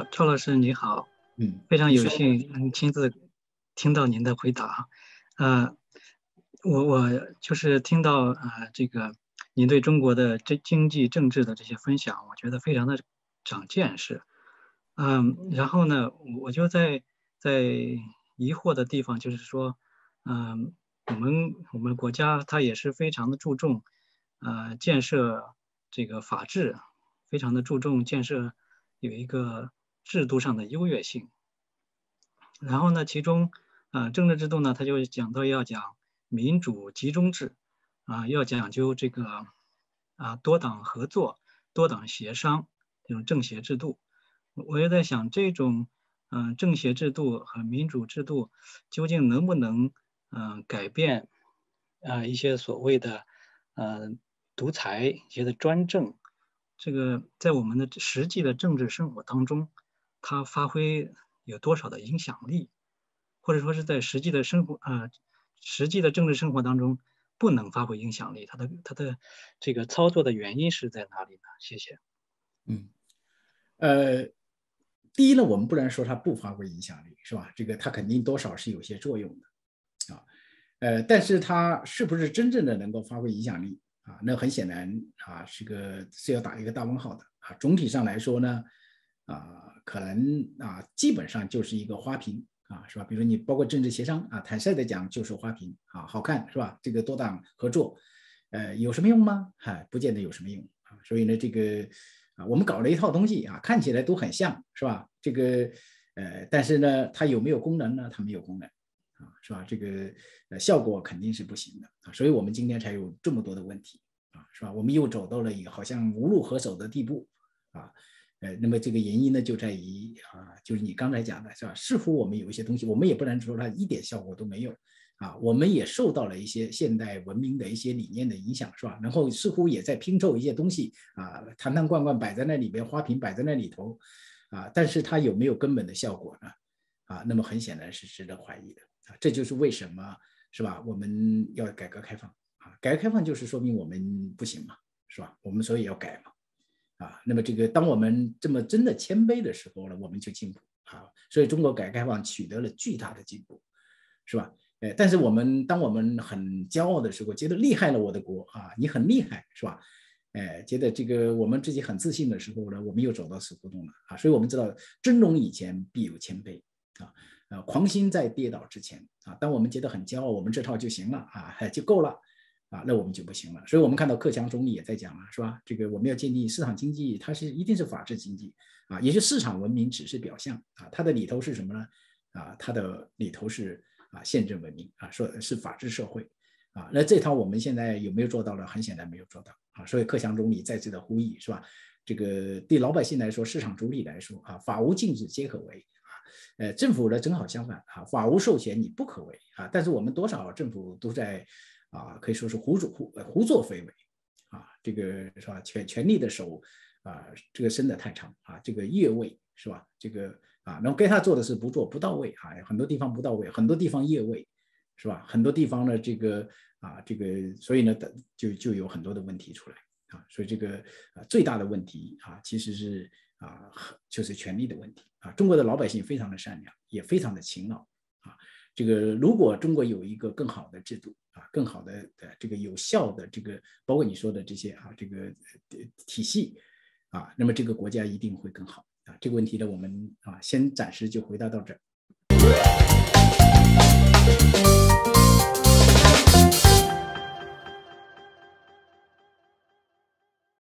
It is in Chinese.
好，赵老师你好，嗯，非常有幸能亲自听到您的回答。呃，我我就是听到呃这个您对中国的这经济政治的这些分享，我觉得非常的长见识。嗯，然后呢，我就在在疑惑的地方就是说，嗯，我们我们国家它也是非常的注重呃建设这个法治，非常的注重建设。有一个制度上的优越性，然后呢，其中啊政治制度呢，它就讲到要讲民主集中制，啊要讲究这个啊多党合作、多党协商这种政协制度。我也在想，这种嗯政协制度和民主制度究竟能不能嗯改变啊一些所谓的呃独裁、一些的专政。这个在我们的实际的政治生活当中，它发挥有多少的影响力，或者说是在实际的生活啊，实际的政治生活当中不能发挥影响力，它的它的这个操作的原因是在哪里呢？谢谢。嗯，呃，第一呢，我们不能说它不发挥影响力，是吧？这个它肯定多少是有些作用的，啊，呃，但是它是不是真正的能够发挥影响力？啊，那很显然啊，是个是要打一个大问号的啊。总体上来说呢，啊，可能啊，基本上就是一个花瓶啊，是吧？比如你包括政治协商啊，坦率的讲就是花瓶啊，好看是吧？这个多党合作，呃，有什么用吗？哈，不见得有什么用啊。所以呢，这个啊，我们搞了一套东西啊，看起来都很像是吧？这个呃，但是呢，它有没有功能呢？它没有功能。啊，是吧？这个呃效果肯定是不行的啊，所以我们今天才有这么多的问题啊，是吧？我们又走到了一个好像无路可走的地步啊，呃，那么这个原因呢，就在于啊，就是你刚才讲的是吧？似乎我们有一些东西，我们也不能说它一点效果都没有啊，我们也受到了一些现代文明的一些理念的影响，是吧？然后似乎也在拼凑一些东西啊，坛坛罐罐摆在那里边，花瓶摆在那里头啊，但是它有没有根本的效果呢？啊，那么很显然是值得怀疑的。啊这就是为什么是吧？我们要改革开放啊！改革开放就是说明我们不行嘛，是吧？我们所以要改嘛，那么这个当我们这么真的谦卑的时候呢，我们就进步啊！所以中国改革开放取得了巨大的进步，是吧？哎，但是我们当我们很骄傲的时候，觉得厉害了我的国啊，你很厉害，是吧？哎，觉得这个我们自己很自信的时候呢，我们又走到死胡同了啊！所以我们知道，真龙以前必有谦卑啊。啊，狂心在跌倒之前啊，当我们觉得很骄傲，我们这套就行了啊，就够了啊，那我们就不行了。所以，我们看到克强总理也在讲了，是吧？这个我们要建立市场经济，它是一定是法治经济啊，也就市场文明只是表象啊，它的里头是什么呢？啊，它的里头是啊宪政文明啊，说是法治社会啊。那这套我们现在有没有做到呢？很显然没有做到啊。所以，克强总理再次的呼吁，是吧？这个对老百姓来说，市场主体来说啊，法无禁止皆可为啊。呃，政府呢正好相反啊，法无授权你不可为啊，但是我们多少政府都在啊，可以说是胡主胡胡作非为啊，这个是吧？权权力的手啊，这个伸得太长啊，这个越位是吧？这个啊，然后该他做的事不做不到位啊，很多地方不到位，很多地方越位是吧？很多地方呢这个啊这个，所以呢就就有很多的问题出来啊，所以这个啊最大的问题啊其实是。啊，就是权力的问题啊！中国的老百姓非常的善良，也非常的勤劳啊。这个如果中国有一个更好的制度啊，更好的呃这个有效的这个，包括你说的这些啊，这个体系啊，那么这个国家一定会更好啊。这个问题呢，我们啊先暂时就回答到这儿。